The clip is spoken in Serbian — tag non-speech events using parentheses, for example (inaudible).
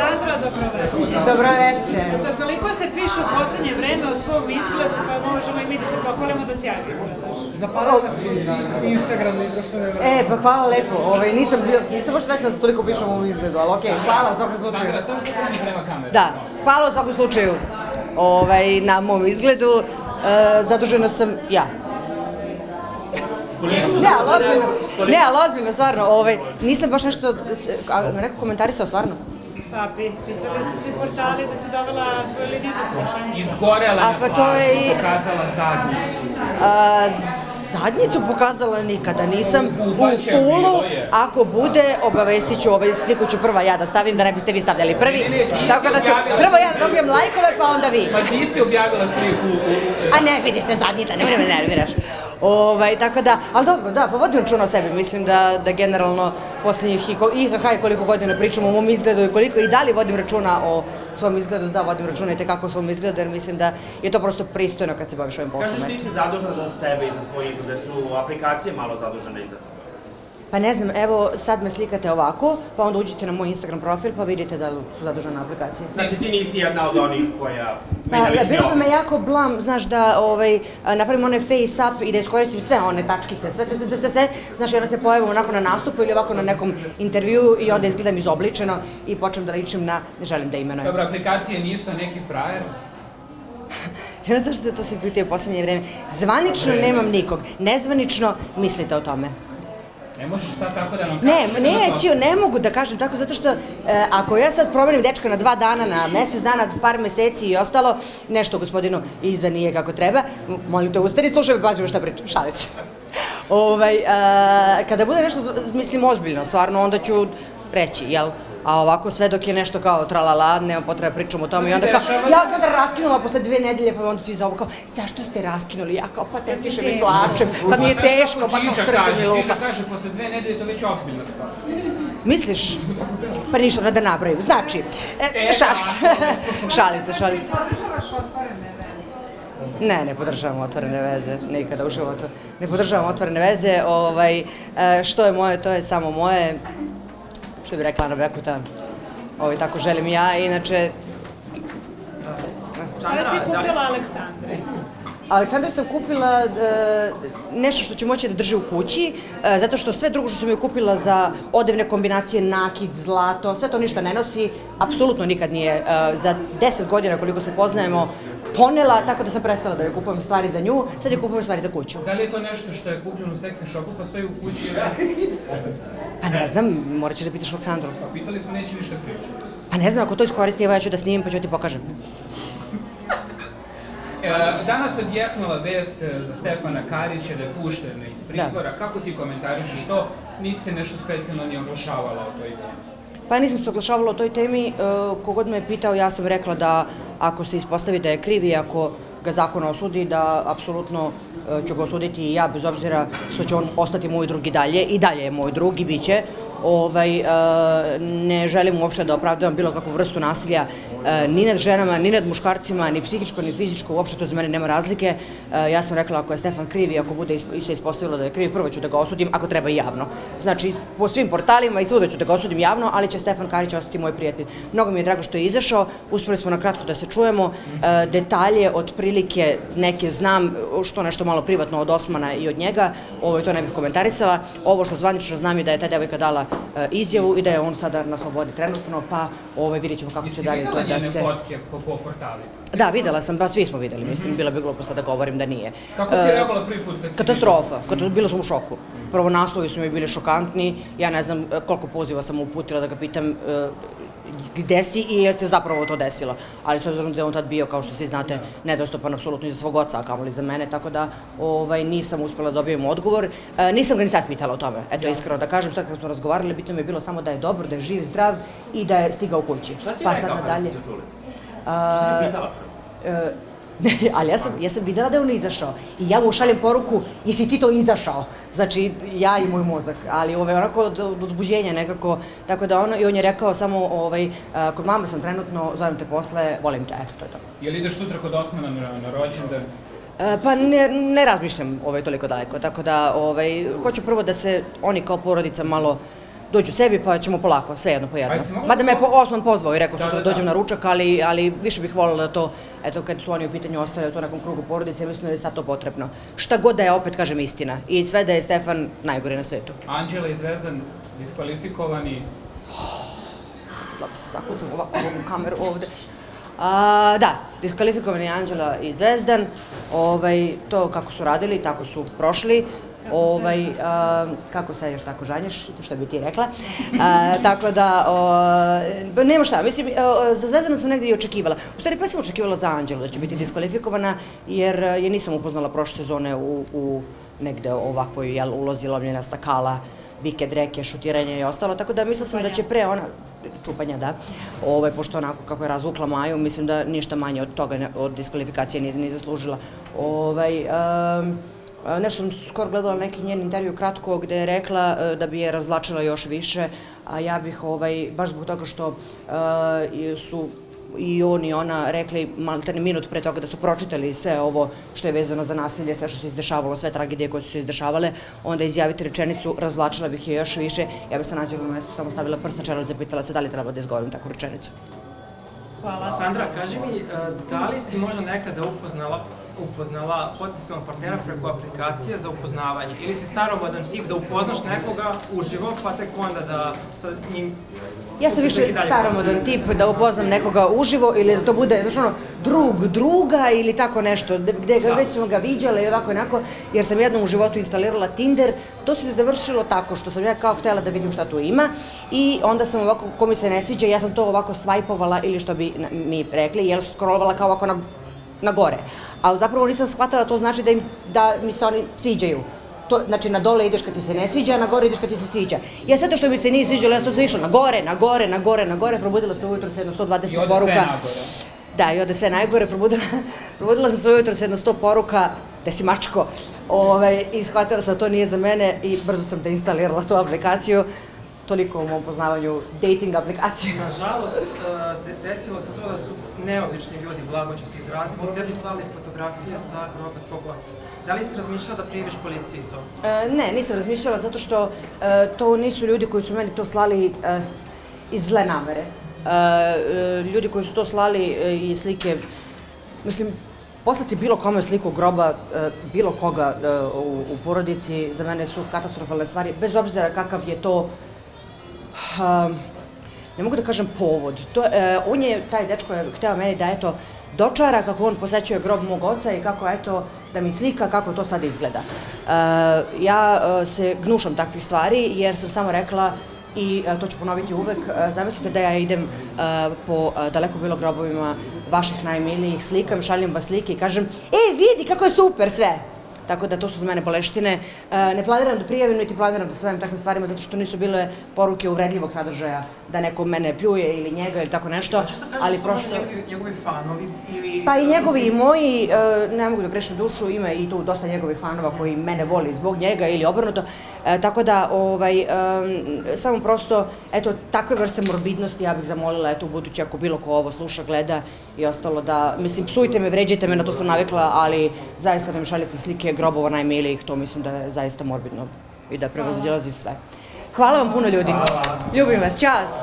Aleksandra, dobroveče. Dobroveče. Eto, toliko se piše u poslednje vreme o tvom izgledu, pa možemo i mi da te pohvalimo da sjajno izgledaš. Zapalila si Instagram i društvene mreže. E, pa hvala lepo. Ovaj, nisam, bio, nisam baš svesna da se toliko pišem u ovom izgledu, ali okej, hvala u svakom slučaju. Sandra, samo se kreni prema kameru. Da, hvala u svakom slučaju ovaj, na mom izgledu. E, zadužena sam ja. Ne, ali ozbiljno, ne, ali ozbiljno, stvarno, ovaj, nisam baš nešto, a, neko komentarisao, stvarno? Pa, pi- pisali su svi portali da si dovela svoju liniju da slušam. Izgorela A, na pa to je i- pokazala zadnjicu. A, zadnjicu pokazala nikada, nisam u fulu, ako bude, obavestit ću, ovaj sliku ću prva ja da stavim, da ne biste vi stavljali prvi, Ne, ne, tako da ću prvo ja da dobijem lajkove, pa onda vi. Pa ti si objavila sliku u... A ne, vidi se zadnjica, ne me nerviraš. Ovaj, tako da, ali dobro, da, pa vodim računa o sebi, mislim da, da generalno poslednjih i, i koliko godina pričamo o mom izgledu i koliko i da li vodim računa o svom izgledu, da vodim računa i tekako o svom izgledu, jer mislim da je to prosto pristojno kad se baviš ovim poslom. Kažeš ti si zadužen za sebe i za svoj izgled, su aplikacije malo zadužene i za toga. Pa ne znam, evo sad me slikate ovako, pa onda uđete na moj Instagram profil pa vidite da su zadužene aplikacije. Znači ti nisi jedna od onih koja Pa, da, bilo bi me jako blam, znaš, da ovaj, napravim onaj face up i da iskoristim sve one tačkice, sve, sve, sve, sve, sve, sve. Znaš, onda se pojavim onako na nastupu ili ovako na nekom intervju i onda izgledam izobličeno i počnem da ličim na, ne želim da imenujem. Dobro, aplikacije nisu, neki frajer. (laughs) Ja ne znam zašto to se pitaju u poslednje vreme. Zvanično nemam nikog, nezvanično mislite o tome. Ne možeš sad tako da nam Ne, kažeš, odnosno- neću, ne mogu da kažem tako, zato što e, ako ja sad promenim dečka na dva dana, na mesec dana, par meseci i ostalo, nešto gospodinu iza nije kako treba, molim te, ustani, slušaj me, pazimo šta pričam, šalim se. ovaj, a, kada bude nešto, mislim, ozbiljno, stvarno, onda ću reći, jel? A ovako sve dok je nešto kao tralala, nema potrebe da pričam o tome i onda kao, Znači, ja sam sad raskinula posle dve nedelje, pa onda svi zovu kao, zašto ste raskinuli? Ja kao, pa tetišem i plačem, pa mi je teško, pa kao srce mi lupa. Čiča kaže, posle dve nedelje to već ozbiljna stvar. Misliš? Pa ništa, da da nabrojim. Znači, e, (laughs) šalim se, šalim se, šalim se. Podržavaš otvorene veze? Ne, ne podržavam otvorene veze, nikada u životu. Ne podržavam otvorene veze, ovaj, e, što je moje, to je samo moje. Što bi rekla Ana Bekuta, ovaj, tako želim ja, inače, Šta si kupila Aleksandre? (laughs) Aleksandra sam kupila e, nešto što će moći da drži u kući, e, zato što sve drugo što sam joj kupila za odevne kombinacije, nakid, zlato, sve to ništa ne nosi, apsolutno nikad nije. E, za deset godina koliko se poznajemo, ponela, tako da sam prestala da joj kupujem stvari za nju, sad joj kupujem stvari za kuću. Da li je to nešto što je kupljeno u seksi shopu, pa stoji u kući? Pa ne znam, morat ćeš da pitaš Aleksandru. Pa pitali smo, neće ništa pričati. Pa ne znam, ako to iskoristi, evo ja ću da snimim pa ću ti pokažem. E, danas je odjeknula vest e, za Stefana Karića da je pušten iz pritvora. Kako ti komentarišeš to? Nisi se nešto specijalno ni oglašavala o toj temi. Pa nisam se oglašavala o toj temi, e, kogod me je pitao, ja sam rekla da ako se ispostavi da je kriv i ako ga zakon osudi, da apsolutno e, ću ga osuditi i ja, bez obzira što će on ostati moj drug i dalje, i dalje je moj drug i bit će. Ovaj, e, ne želim uopšte da opravdavam bilo kakvu vrstu nasilja ni nad ženama, ni nad muškarcima, ni psihičko, ni fizičko, uopšte to za mene nema razlike. E, ja sam rekla ako je Stefan kriv i ako bude se ispostavilo da je kriv, prvo ću da ga osudim, ako treba i javno. Znači, po svim portalima i svuda ću da ga osudim javno, ali će Stefan Karić ostati moj prijatelj. Mnogo mi je drago što je izašao, uspeli smo na kratko da se čujemo, e, detalje otprilike neke znam, što nešto malo privatno od Osmana i od njega, ovo to ne bih komentarisala. Ovo što zvanično znam je da je ta devojka dala e, izjavu i da je on sada na slobodi trenutno, pa ovaj, vidjet ćemo kako će dalje to da se... fotke po, po? Da, videla sam, pa svi smo videli, mislim, bila bi glupo sad da govorim da nije. Kako si E, reagovala prvi put kad si Katastrofa, kad bilo sam u šoku. Prvo naslovi su mi bili šokantni, ja ne znam e, koliko poziva sam uputila da ga pitam e, gde si i jer se zapravo to desilo. Ali s obzirom da je on tad bio, kao što svi znate, nedostupan apsolutno i za svog oca, a kamoli za mene, tako da ovaj, nisam uspela da dobijem odgovor. E, nisam ga ni sad pitala o tome, eto iskreno da kažem, sad kad smo razgovarali, bitno mi je bilo samo da je dobar, da je živ, zdrav i da je stigao kući. Šta ti je pa rekao kada ste se čuli? A, Jesi ga pitala prvo? Ne, (laughs) ali ja sam, ja sam videla da je on izašao i ja mu šaljem poruku, jesi ti to izašao? Znači, ja i moj mozak, ali ovaj, onako od, od uzbuđenja nekako, tako da ono, i on je rekao samo, ovaj, a, kod mame sam trenutno, zovem te posle, volim te, eto, to je to. Jel ideš sutra kod Osmana na, na rođendan? E, pa ne, ne razmišljam ovaj, toliko daleko, tako da ovaj, hoću prvo da se oni kao porodica malo dođu sebi pa ćemo polako, sve jedno po jedno. Mada me je po- Osman pozvao i rekao Da, sutra da, da. dođem na ručak, ali, ali više bih voljela da to, eto, kad su oni u pitanju ostale u to nekom krugu porodice, mislim da je sad to potrebno. Šta god da je, opet kažem istina. I sve da je Stefan najgori na svetu. Anđela i Zvezdan diskvalifikovani. da se zakucam ovako ovu kameru ovde. A, da, diskvalifikovani je Anđela i Zvezdan, ovaj, to kako su radili, tako su prošli. Ovaj, a, kako sad još tako žanješ, što bi ti rekla. A, tako da, o, nema šta, mislim, o, za Zvezdana sam negdje i očekivala. U stvari, pa sam očekivala za Anđelu da će biti diskvalifikovana, jer je nisam upoznala prošle sezone u, u negde ovakvoj jel, ulozi lomljena stakala, vikend reke, šutiranje i ostalo, tako da mislila sam da će pre ona, čupanja, da, ovaj, pošto onako kako je razvukla Maju, mislim da ništa manje od toga, od diskvalifikacije nije, zaslužila. Ovaj, um, nešto sam skoro gledala neki njen intervju kratko gde je rekla e, da bi je razvlačila još više, a ja bih ovaj, baš zbog toga što e, su i on i ona rekli maltene minut pre toga da su pročitali sve ovo što je vezano za nasilje, sve što se izdešavalo, sve tragedije koje su se izdešavale, onda izjaviti rečenicu, razvlačila bih je još više, ja bih se nađela na mestu, samo stavila prst na čelo i zapitala se da li treba da izgovorim takvu rečenicu. Hvala. Sandra, kaži mi, e, da li si možda nekada upoznala upoznala potencijalnog partnera preko aplikacije za upoznavanje. Ili si staromodan tip da upoznaš nekoga uživo pa tek onda da sa njim Ja sam više staromodan tip da upoznam nekoga uživo ili da to bude, znaš ono, drug druga ili tako nešto, gde, ga, već sam ga viđala i ovako onako, jer sam jednom u životu instalirala Tinder, to se završilo tako što sam ja kao htela da vidim šta tu ima i onda sam ovako, ko mi se ne sviđa, ja sam to ovako svajpovala ili što bi mi rekli, jel scrollovala kao ovako na, na gore. A zapravo nisam shvatala da to znači da, im, da mi se oni sviđaju. To, znači na dole ideš kad ti se ne sviđa, a na gore ideš kad ti se sviđa. Ja sve to što mi se nije sviđalo, ja sam to išla na gore, na gore, na gore, na gore, probudila se ujutro sa jedno 120 I ode poruka. Da, i ode sve najgore, probudila, (laughs) probudila sam se ujutro sa jedno 100 poruka, da si mačko, ovaj, i shvatila sam da to nije za mene i brzo sam deinstalirala tu aplikaciju. Toliko u mom poznavanju dating aplikacije. Nažalost, e, de- desilo se to da su neobični ljudi, blago ću se izraziti, tebi slali fotografije sa groba tvog oca. Da li si razmišljala da prijaviš policiji to? E, ne, nisam razmišljala zato što e, to nisu ljudi koji su meni to slali e, iz zle namere. Ljudi koji su to slali i slike, mislim, poslati bilo kome sliku groba, bilo koga u, u porodici, za mene su katastrofalne stvari, bez obzira kakav je to um, ne mogu da kažem povod. To, e, on je, taj dečko je hteo meni da eto, dočara kako on posećuje grob mog oca i kako eto, da mi slika kako to sad izgleda. E, ja e, se gnušam takvih stvari jer sam samo rekla i to ću ponoviti uvek, zamislite da ja idem po daleko bilo grobovima vaših najmilijih, slikam, šaljem vas slike i kažem, e vidi kako je super sve, Tako da to su za mene boleštine. E, ne planiram da prijavim, niti planiram da se bavim takvim stvarima, zato što nisu bile poruke uvredljivog sadržaja, da neko mene pljuje ili njega ili tako nešto, ali prosto... njegovi, njegovi fanovi ili... Pa i njegovi i moji, e, ne mogu da grešim dušu, ima i tu dosta njegovih fanova koji mene voli zbog njega ili obrnuto. E, tako da, ovaj, em, samo prosto, eto, takve vrste morbidnosti ja bih zamolila, eto, u budući ako bilo ko ovo sluša, gleda i ostalo da, mislim, psujte me, vređajte me, na to sam navikla, ali zaista da mi šaljete slike grobova najmilijih, to mislim da je zaista morbidno i da prevaziđelazi sve. Hvala vam puno ljudi. Ljubim vas, čas!